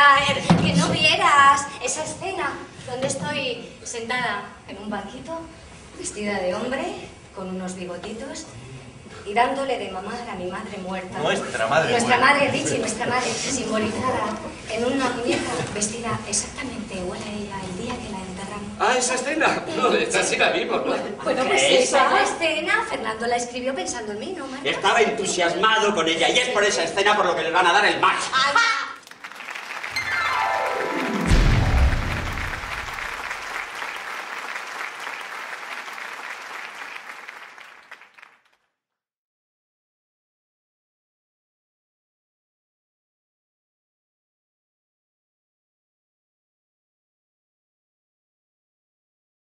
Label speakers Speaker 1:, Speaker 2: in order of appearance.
Speaker 1: ver, que no vieras esa escena donde estoy sentada en un banquito, vestida de hombre, con unos bigotitos y dándole de mamar a mi madre muerta.
Speaker 2: Nuestra madre
Speaker 1: Nuestra
Speaker 2: muerta.
Speaker 1: madre, Richie, nuestra madre, simbolizada en una muñeca vestida exactamente igual a ella el día que la enterramos.
Speaker 3: Ah, esa escena. No, esa sí la vimos, ¿no?
Speaker 1: Bueno, ah,
Speaker 3: pues
Speaker 1: esa escena Fernando la escribió pensando en mí, ¿no, Marta?
Speaker 4: Estaba entusiasmado con ella y es por esa escena por lo que le van a dar el match.
Speaker 1: ¡Ah!